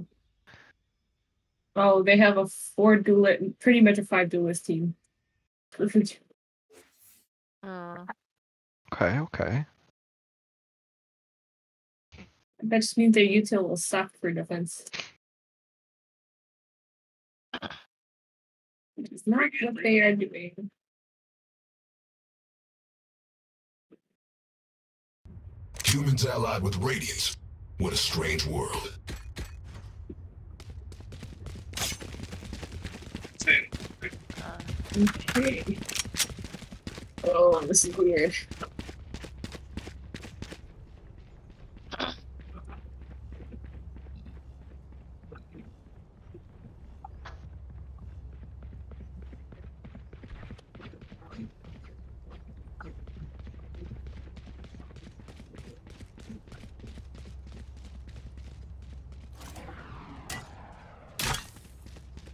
So, oh, they have a four duelist, pretty much a five duelist team. Uh, Okay, okay. That just means their util will suck for defense. It's not what they are doing. Humans allied with Radiants. What a strange world. Okay. Oh, this is weird.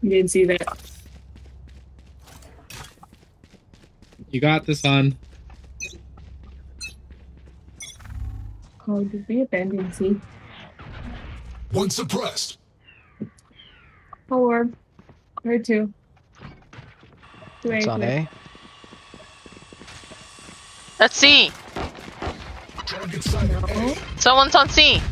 You didn't see that. You got this on. Oh, did we abandon C? One suppressed. Oh, orb. Or two. Two It's A, on A. let's see. No. Someone's on C.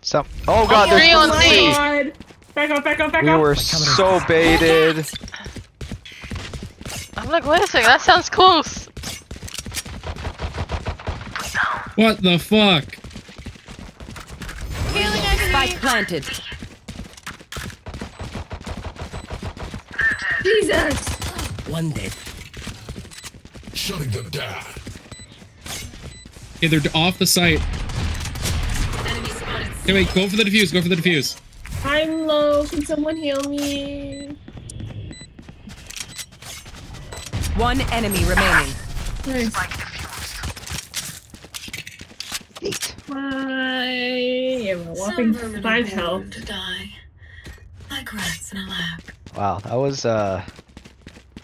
Some. Oh god, Three there's on Oh C. god! Back up, back up, back We up! were so baited. I'm like, wait a second, that sounds close. What the fuck? Spike planted. Jesus! One dead. Shutting them down. Okay, they're off the site. Okay, wait, go for the defuse, go for the defuse. I'm low. Can someone heal me? One enemy remaining. Nice. I am a whopping Some vermin are five health. to die, like rats in a lab. Wow, that was uh.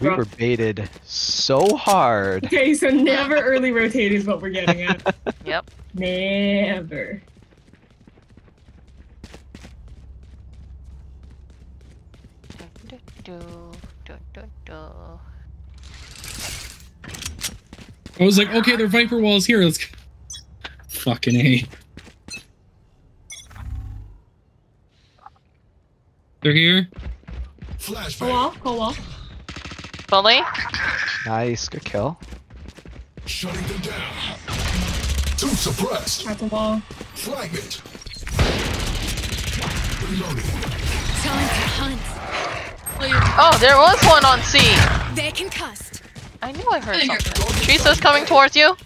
We Rough. were baited so hard. Okay, so never early rotate is what we're getting at. Yep. Never. Do, do, do, do, do. I was like, okay, their Viper wall's here. Let's. Fucking A. They're here. Go Flashbang. wall, go wall. Fully? Nice, good kill. Shutting them down. Two suppressed. At the wall. Fragment. Reloading. Time to hunt. Oh, there was one on C. They're concussed. I knew I heard something. Teresa's coming towards you.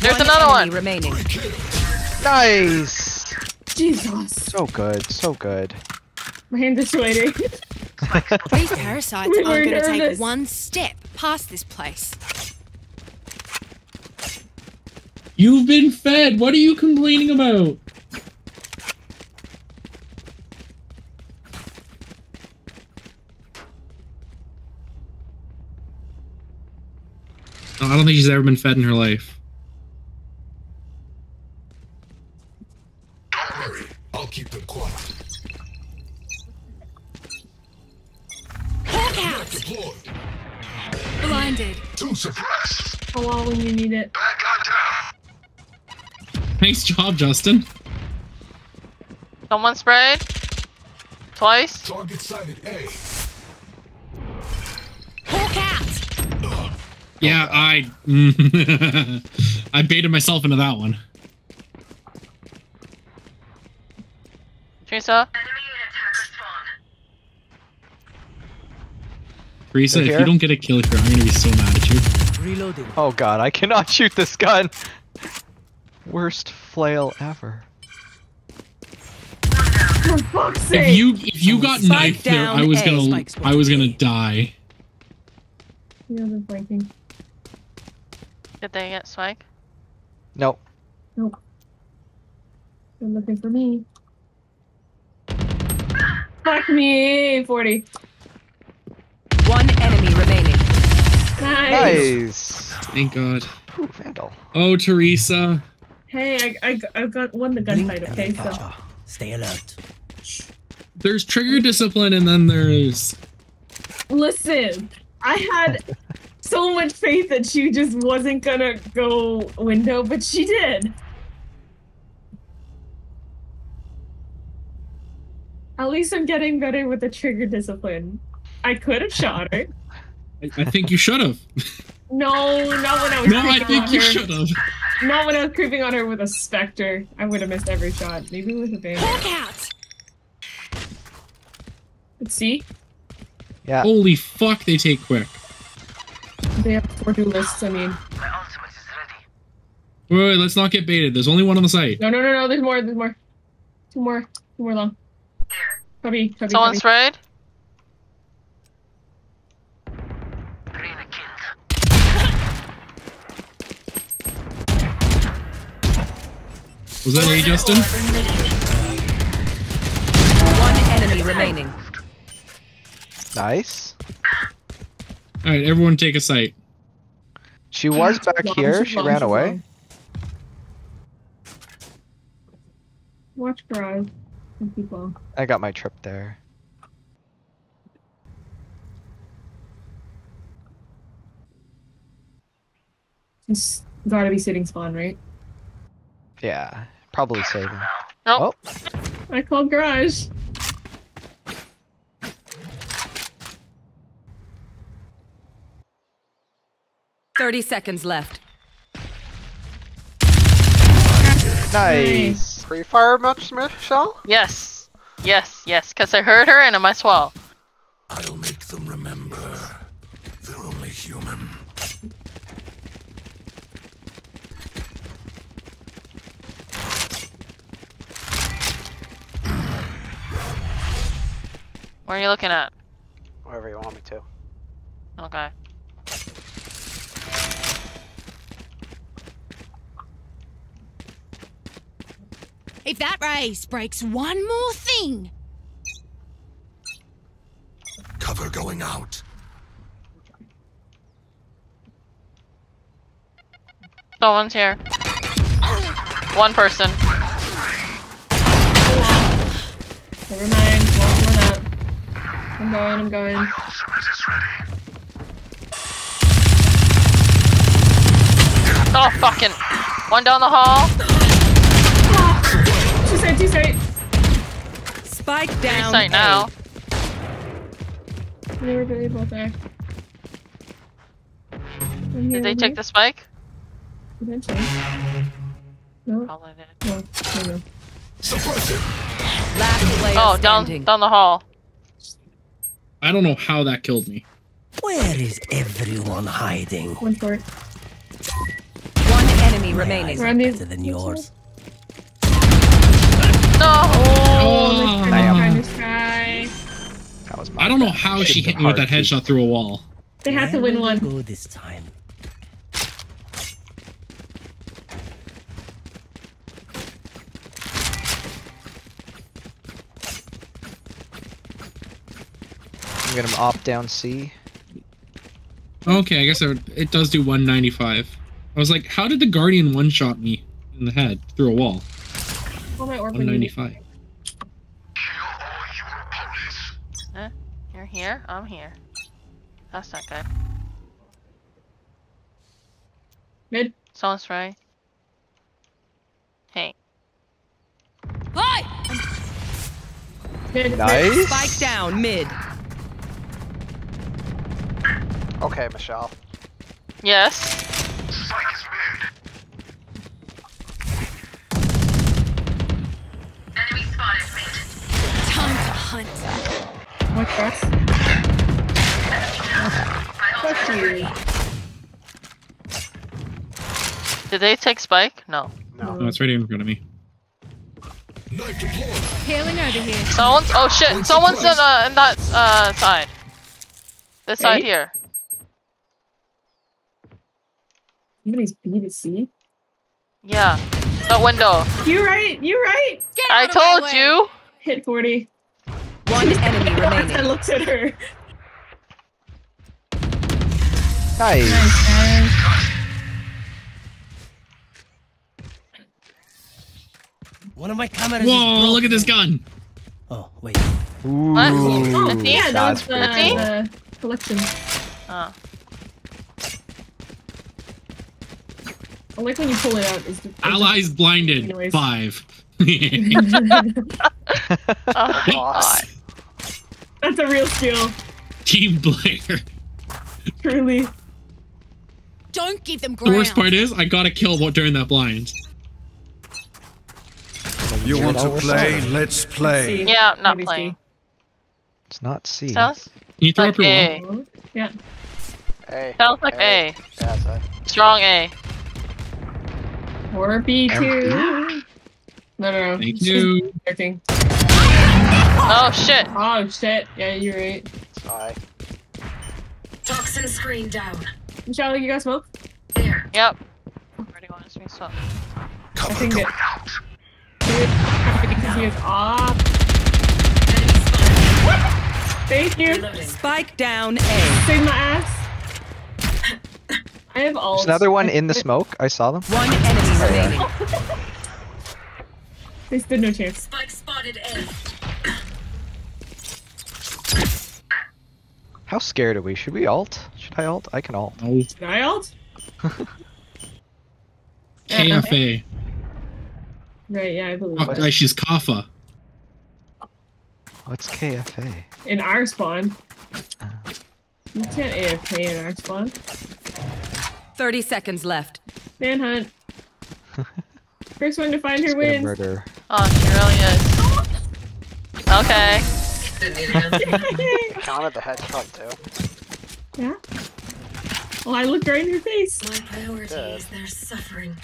There's another one. remaining. Nice. Jesus. So good, so good. My hand is sweating. These parasites We aren't going to nervous. take one step past this place. You've been fed. What are you complaining about? I don't think she's ever been fed in her life. Don't worry. I'll keep them quiet. Hawk Net out! deployed. Blinded. Two suppressed. Go wall when you need it. Bad guy down. Nice job, Justin. Someone sprayed. Twice. Target sighted A. Yeah, I mm. I baited myself into that one. Teresa. Teresa, if you don't get a kill here, I'm gonna be so mad at you. Reloading. Oh god, I cannot shoot this gun. Worst flail ever. For fuck's If you if you got Spike knifed there, I was A. gonna I was gonna die. You know, they're flanking. Did they get swag? Nope. Nope. They're looking for me. Fuck me! 40. One enemy remaining. Nice. Nice. Thank God. Ooh, Vandal. Oh, Teresa. Hey, I, I, I got won the gunfight, okay? So Stay alert. There's trigger discipline, and then there's. listen, I had so much faith that she just wasn't gonna go window, but she did. At least I'm getting better with the trigger discipline. I could have shot her. I, I think you should have. No, not when I was No, I creeping think on you her. should have. Not when I was creeping on her with a Spectre. I would have missed every shot. Maybe with a bang. Hawk out. Let's see. Yeah. Holy fuck, they take quick. They have four duelists. I mean, my ultimates is Wait, wait, let's not get baited. There's only one on the site. no, no, no, no. There's more. There's more. Two more. Two more long. Cubby, cubby, Someone cubby. sprayed? Was that A, Justin? One enemy remaining. Nice. All right, everyone take a site. She was back here. She ran away. long. Watch garage. and keep long. I got my trip there. It's gotta be sitting spawn, right? Yeah. Probably saving. Nope. Oh, I called garage. Thirty seconds left. nice. Free fire much, Michele? Yes. Yes, yes, because I heard her and I might as well. I'll make them remember. They're only human. Where are you looking at? Wherever you want me to. Okay. If that Raze breaks one more thing, Cover going out. Someone's here. One person. Never mind. Won't up. I'm going. I'm going. Oh, fucking. One down the hall. Two side. Two side. Spike down. sight A. now. They were really both there. Here, Did they I'm here. the spike? Potentially. No. Probably did. No. No. No. Suppressive. Last player Oh, down standing. down the hall. I don't know how that killed me. Where is everyone hiding? One short. One enemy remaining. Randy. than yours. No. Oh, Oh. they're trying to try. That was my I don't know how she hit me with that headshot through a wall. They have to win one. Go this time. I'm gonna op down C. Okay, I guess I would- it does do 195. I was like, how did the Guardian one shot me in the head through a wall? Oh, my orphan. unit. 195. You're here. I'm here. That's not good. Mid. Someone's right. Hey. Hi! Mid. Nice. Spike down mid. Okay, Michele. Yes. Watch grass. Fuck you. Did they take spike? No. No. No, it's right here in front of me. Hailing deployed. Peeling over here. Someone's. Oh shit! Someone's in, uh, in that uh, side. This side Hey? here. Somebody's B to C. Yeah. The window. You right. You right. Get I out of my told way. you. Hit 40. One enemy remaining. I looked at her. Nice. nice One of my cameras. Whoa! look at this gun. Oh wait. Ooh, what? Oh, yeah, that's that was uh, the collection. Oh. I like when you pull it out. It's, the, Allies blinded. Anyways. Five. oh, that's a real skill, Team Blair. truly. Don't give them ground. The worst part is I got a kill while- during that blind. You want to play? Let's play. Yeah, not Maybe playing. It's not C. Sounds Can you throw like up your? A. see. Yeah. A. Sounds like A. Yeah, that's A. Strong A. Or B two. No, no, no. Thank She's you. Working. Oh shit. Oh shit. Yeah, you're right. It's Toxin screen down. Michele, you got smoke? There. Yep. Already want to swap. I think that. Because he is off. Enemy. Thank you. Reloading. Spike down A. Save my ass. I have all. There's another one in the smoke. I saw them. One enemy remaining. They stood no chance. Spike spotted A. How scared are we? Should we alt? Should I alt? I can alt. Did I alt? KFA. Right, yeah, I believe Oh, it. guys, she's Kafa. What's KFA? In our spawn. You can't AFK in our spawn. Thirty seconds left. Manhunt. First one to find her Just wins. murder. Oh, she really is. Okay. Didn't need it. Counted the headshot too. yeah. Well, I looked right in her face. My priority is their suffering.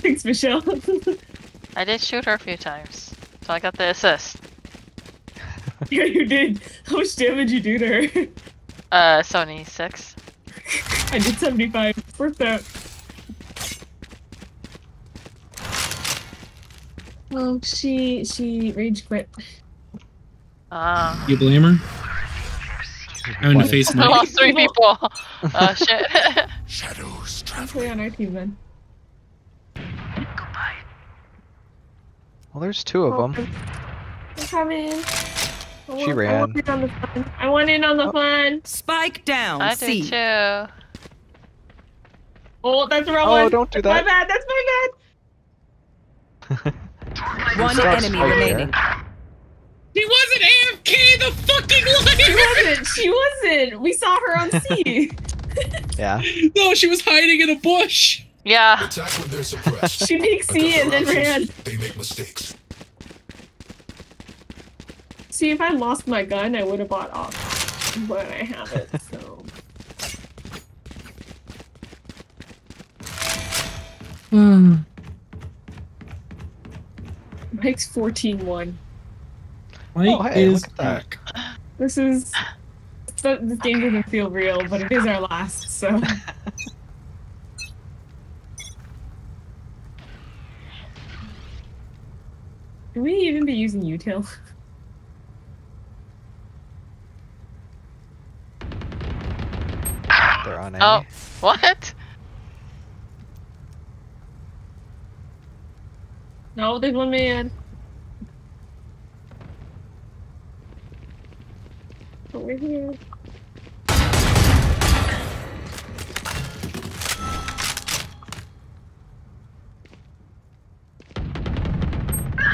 Thanks, Michele. I did shoot her a few times. So I got the assist. yeah, you did. How much damage you do to her? Uh, Sony 6. I did 75. Worth out. Well, she she rage quit. Ah. You blame her? I'm having to face I Mike. lost three people. Oh shit. Shadows I'll travel. on our team then. Well, there's two of them. I'm coming. I She want- I ran. want in on the fun. I want in on the Oh. fun. Spike down I C. did too. Oh, that's the wrong Oh, one. don't do that. My bad. That's my bad. One enemy remaining. there. Remaining. He wasn't AFK the fucking She wasn't. She wasn't. We saw her on C. Yeah. No, she was hiding in a bush. Yeah. Attack when they're suppressed. she picked C and then ran. They make mistakes. See, if I lost my gun, I would have bought off. But I have it, so. Hmm. Mike's 14 1. Mike Oh, hey, is look at that. back. This is. th- This game doesn't feel real, but it is our last, so. Can we even be using util? They're on A. Oh. What? No, there's one man. Over here.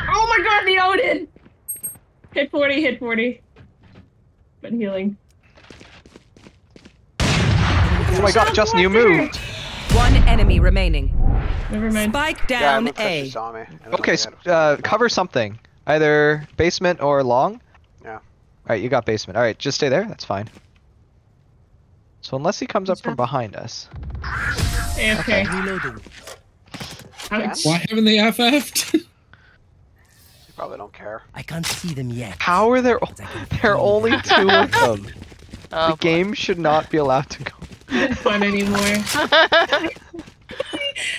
Oh my god, the Odin! Hit 40, hit 40. But healing. Oh my god, Justin, you moved! One enemy remaining. Never mind. Spike Yeah, it down looked like she A. saw me. Okay, we s- had- uh, cover something. Either basement or long? Yeah. Alright, you got basement. Alright, just stay there. That's fine. So unless he comes up from behind us. AFK. Reloading. Ouch. Why haven't they FF'd? You probably don't care. I can't see them yet. How are there? but I can There are only two of them. Oh, the game should not be allowed to go. Not fun anymore.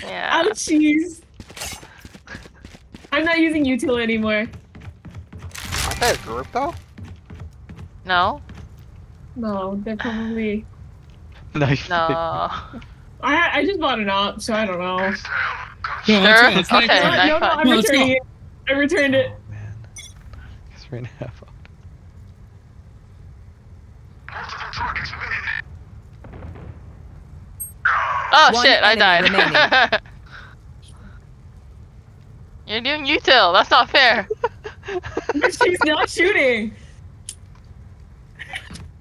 yeah. Ouchies. I'm not using util anymore. Aren't they a group though? No. No, they're probably. Knife. No. I I just bought an op, so I don't know. No, let's Sure? go. Let's Okay. not No, no, no. I'm Well, returning it. I returned it. Oh man. Three and a half. Oh One shit, I died. You're doing util. That's not fair. But she's not shooting.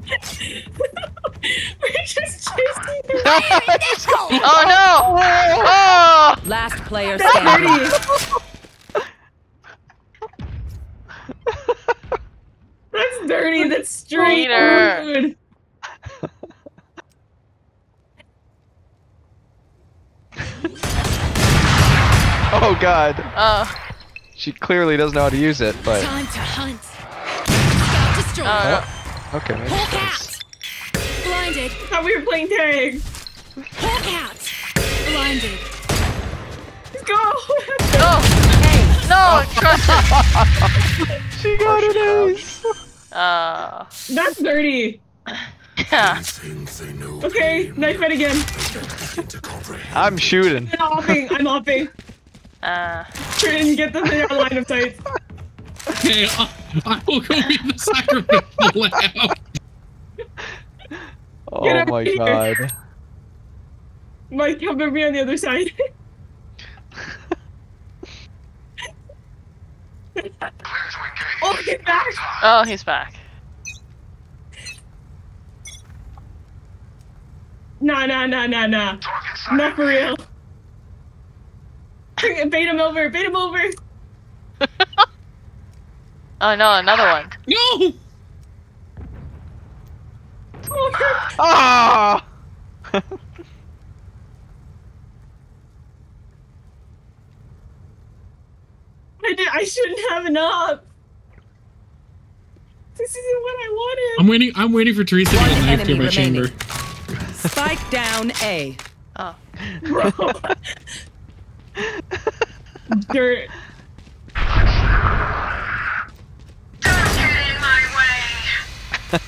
We're just chasing her. Oh no! Oh! Last player That's standing. That's dirty. That's straight Cheater. rude. Oh god. Oh. She clearly doesn't know how to use it, but Time to hunt. Uh. Scout destroyed. Oh. Okay, maybe. Hawk out. Blinded. Thought we were playing tag. Hawk out. Blinded. Let's go. No! No! Trust it! She got an ace. Uh. That's dirty. Yeah. Things they know Okay, knife fight again. begin to comprehend. I'm shooting. I'm hopping. I'm hopping. Uh. Trying get the thing out of line of sight. Okay, I, I will go be the sacrificial lamb. Oh my here. god. Mike, cover me on the other side. oh, get back! Oh, he's back. Nah, nah, nah, nah, nah. Not for real. Bait him over, bait him over. Oh no, another one. No! Ah! I did. I shouldn't have enough. This isn't what I wanted. I'm waiting. I'm waiting for Teresa to One get knifed here enemy by chamber. Spike down A. Oh. Bro. Dirt.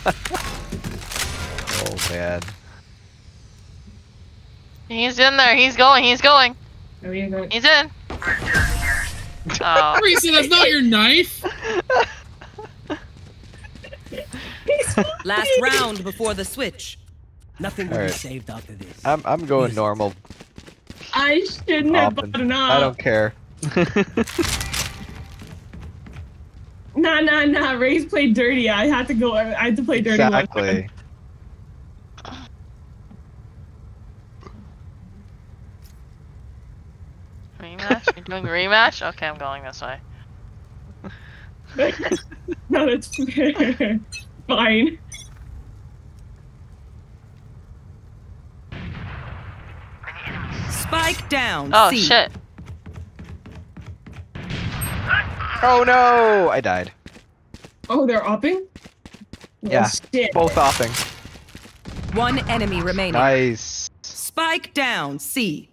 Oh man. He's in there. He's going. He's going. Oh, yeah, go. He's in. Oh. Teresa, that's not your knife. Last round before the switch. Nothing will Alright. be saved after this. I'm I'm going normal. I shouldn't have Often. bought enough. I don't care. Nah, nah, nah. Raze played dirty. I had to go. I had to play dirty. one time. exactly. Rematch? You're doing rematch? Okay, I'm going this way. no, that's fine. Spike down. Oh C. shit. Oh no! I died. Oh, they're upping. Yeah. Oh. Both offing. One enemy remaining. Nice. Spike down. C.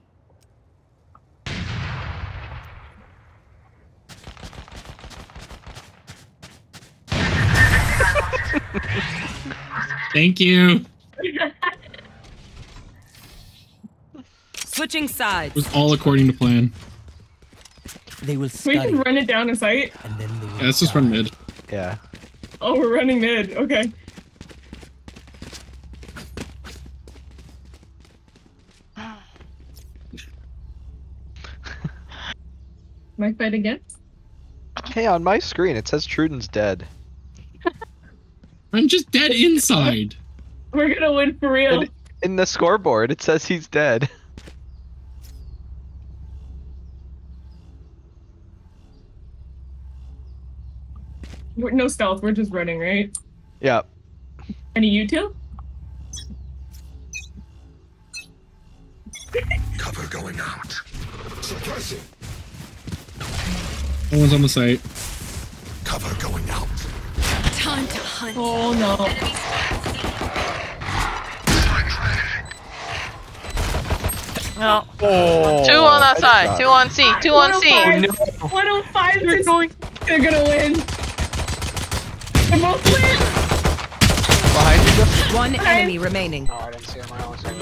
Thank you. Switching sides. It sides. was all according to plan. They will we can run it down a sight. and then they will Yeah, let's just run mid. Yeah. Oh, we're running mid. Okay. Might fight again? Hey, on my screen it says Trudon's dead. I'm just dead inside. We're gonna win for real. And in the scoreboard it says he's dead. We're, no stealth. We're just running, right? Yeah. Any util? Cover going out. Suppressing. No one's on the site. Cover going out. Time to hunt. Oh no. No. Oh. Two on that side. Two on C. Two on C. 105. 105. They're going. They're gonna win. They're both win. Behind you. Jeff? One enemy remaining. Oh, I didn't see him. I only see him.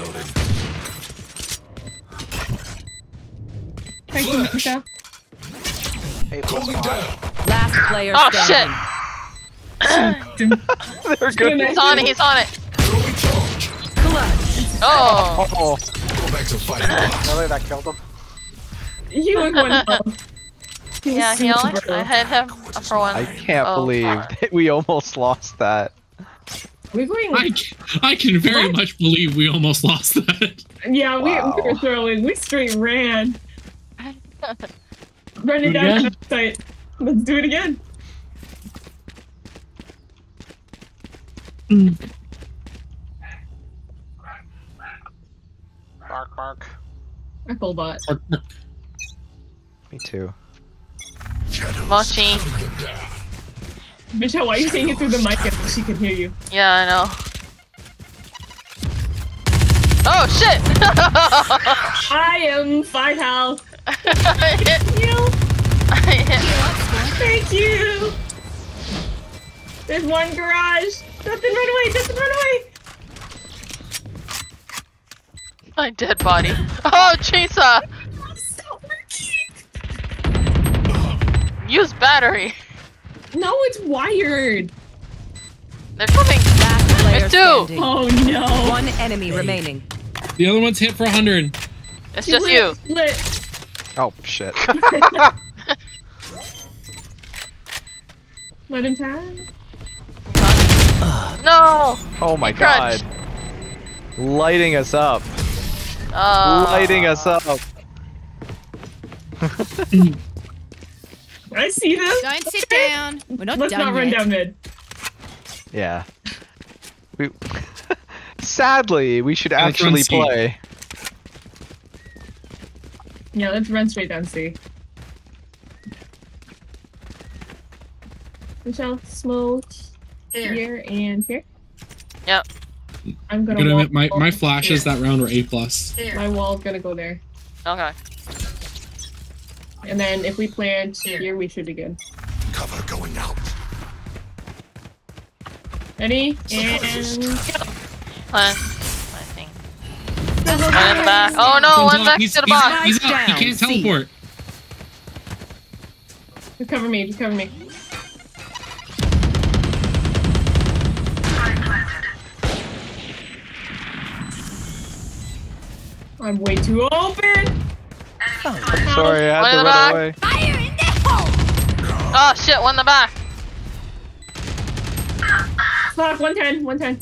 Thank you, Michele. A plus Going down. Last player Oh, standing. They're good. He's on it. He's on it. Throwing charge. Clutch. Oh. Oh, Go back to fighting blocks. Really, that killed him? He was one health. He was Yeah, he super only—I hit him for one. I can't Oh, believe that we almost lost that. We're going. I can, I can very What? much believe we almost lost that. Yeah, we, we were throwing. We straight ran. Run it Do it down again? to site. Let's do it again. Hmm. Bark, bark. I full bot. Me too. Shadows. Mochi. Hunting. Michele, why are you saying it through the mic if she can hear you? Yeah, I know. Oh shit! I am five health. I hit. You. Thank you. There's one garage. Justin, run away. Justin, run away. My dead body. Oh, chainsaw! Use battery. No, it's wired. They're coming. Last player There's two. standing. Oh no. One enemy remaining. The other one's hit for 100. It's just you. Lit. Oh shit. Let him pass. No. Oh my Crunch. god. Lighting us up. Uh, Lighting us up. I see them. Don't sit down. We're not Let's done not run yet. down mid. Yeah. We. Sadly, we should let's run actually play. Yeah, let's run straight down C. Michele, smoke Here. here and here. Yep. I'm gonna. Gonna wall- admit, my, my flashes that round were A plus. Here. My wall's gonna go there, Okay. And then if we plant Here. here, we should be good. Cover going out. Ready? And Plan. I think. One back. Oh no! One's One out, back he's, to the he's- box. He's out. He can't teleport. just cover me. Just cover me. I'm way too open. Sorry, I One had in to the run back. away. Fire in the hole! Oh shit! One in the back. Fuck, 110, 110.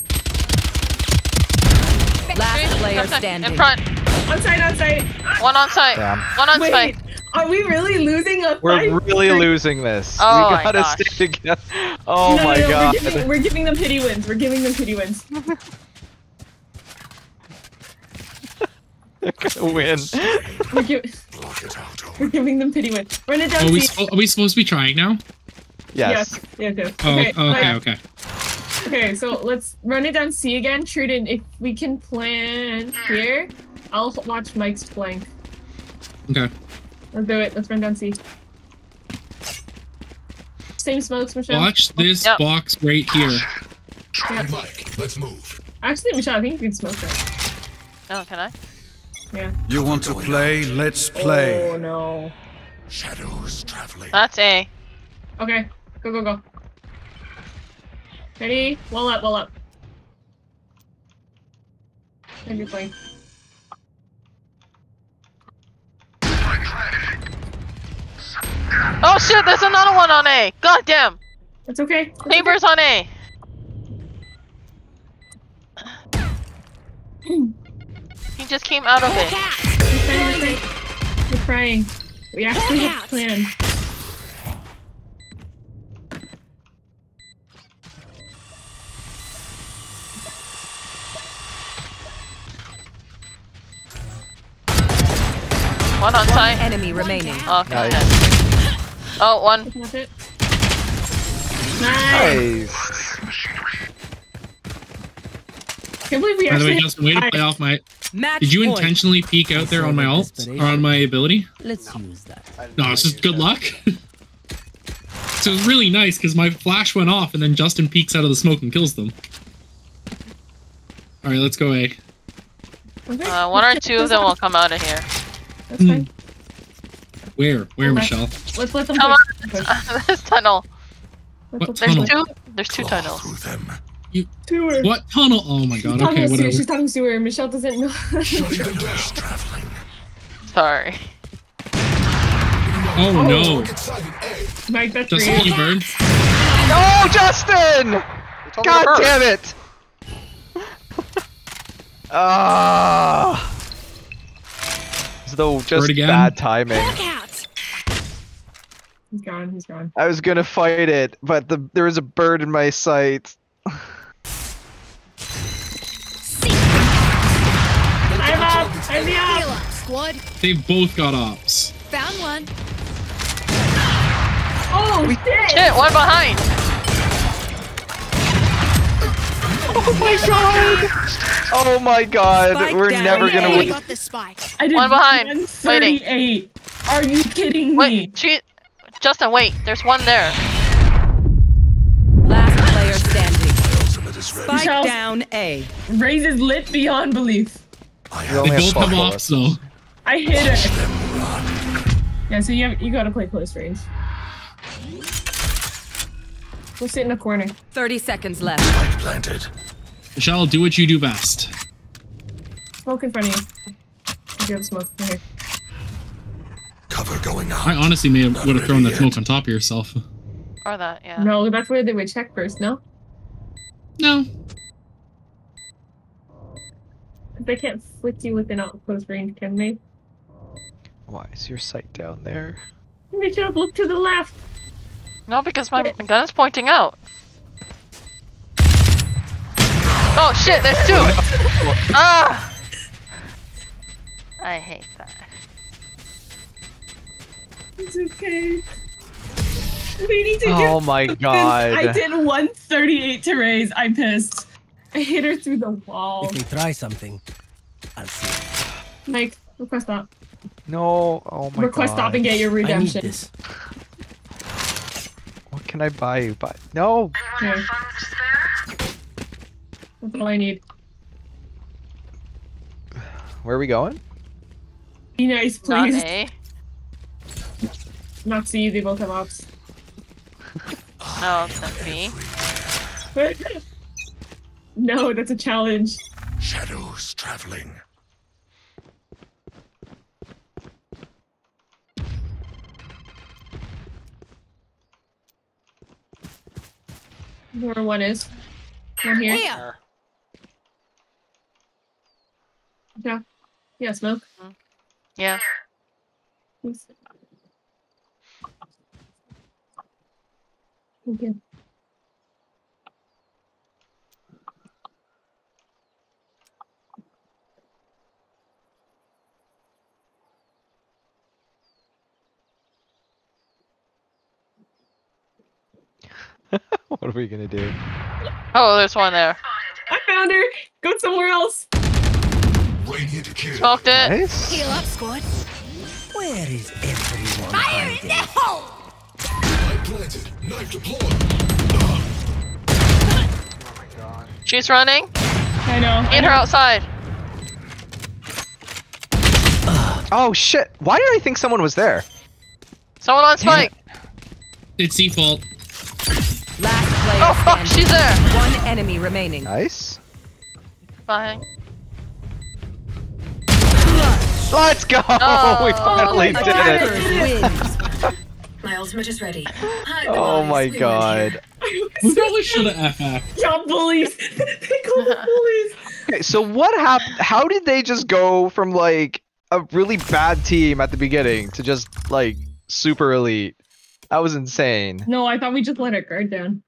Last player Okay, standing. In front. Outside, outside. One on site. Damn. One on Wait, site. are we really losing a We're fight? really losing this. Oh we my gotta gosh. stay together. Oh no, my no, no, god. We're giving, we're giving them pity wins. We're giving them pity wins. They're gonna win. We're, gi- Block it out. we're giving them pity wins. Run it down. Are we, are we supposed to be trying now? Yes. Yes. Yes. yes. Oh, Okay. okay, okay. Okay. So let's run it down C again. Trudon, if we can plan here, I'll watch Mike's flank. Okay. Let's do it. Let's run down C. Same smokes, Michele. Watch this Yep. box right here. Yeah. Mike, let's move. Actually, Michele, I think you can smoke that. Oh, can I? Yeah. You want to play? Let's play. Oh no. Shadows traveling. That's A. Okay. Go go go. Ready? Wall up. Wall up. And you're playing. Oh shit! There's another one on A. God damn. It's okay. It's okay. Neighbors on A. He just came out of it. Cat! You're crying, you're crying. We actually have a plan. One on One site. enemy remaining. Oh, okay. Nice. Oh, one. That's. Nice. Nice. Can't believe we By the way, actually. Justin, way to play off my. Match Did you point. intentionally peek out there on my ult or on my ability? Let's use that. No, know it's just good did. luck. so it's really nice because my flash went off and then Justin peeks out of the smoke and kills them. All right, let's go A. Uh, one or two of them will come out of here. That's fine. Where? Where, Michele? Let's let them Come push. on. this tunnel. What let There's tunnel? two. There's two Claw tunnels. through them. To her. What tunnel? Oh my god. talking Okay, to her. She's talking to her. Michele doesn't know. Shutting. Traveling. Sorry. Oh no. Target sighted A. Mike, that's Justin, great. you burned? Oh, Justin! You told me God damn it! Ah. As though just again? bad timing. Look out! He's gone. He's gone. I was gonna fight it, but the there was a bird in my sight. Heal up. up. They both got ops. Found one. Oh shit! Shit, one behind. Oh my god! Oh my god! Spike We're down never gonna I win. got the spike. I did One behind, 138. Are you kidding me? Wait, she. Justin, wait. There's one there. Last player standing. Ultimate is. Spike Michele. down A. Raises is lit beyond belief. I You have only They have both 12 have bullets. ops though. I hit it. Yeah, so you have, you gotta play close range. We'll sit in a corner. 30 seconds left. Spike planted. Michele, do what you do best. Smoke in front of you. You have smoke in here. Cover going out. I honestly may have would have thrown ready that smoke on top of yourself. Or that, yeah. No, that's where they would check first, no? No. They can't flick you within out close range, can they? Why is your sight down there? They should have looked to the left. No, because my gun is pointing out. Oh shit, there's two! ah! I hate that. It's okay. We need to get. Oh get my Since god. I did 138 to Raze. I'm pissed. I hit her through the wall. If we try something, I'll see. Mike, request stop. No. Oh my request god. stop and get your redemption. I need this. What can I buy you? Buy? No. Here. That's all I need. Where are we going? Be nice, Not please. A. Not C, they both have ops. Oh, no, that's B. no, that's a challenge. Shadows traveling. Where one is. One here. Here. Yeah. Yeah, smoke. Yeah. Thank you. what are we gonna do? Oh, there's one there. I found her. Go somewhere else. Radiant kill. Smoked it. Nice. Heal up, squad. Where is everyone Fire in the hole! Spike planted. Knife deployed. She's running. I know. Get her outside. Oh shit! Why did I think someone was there? Someone on spike. It's default. Last player Oh fuck, she's there. One enemy remaining. Nice. Fine. Let's go! Oh. we finally Oh, did it. My ultimate is ready. Hide Oh bodies, my we god. here. We probably should have FF. Y'all bullies. they call them bullies. Okay, so what happened? How did they just go from like a really bad team at the beginning to just like super elite? That was insane. No, I thought we just let our guard down.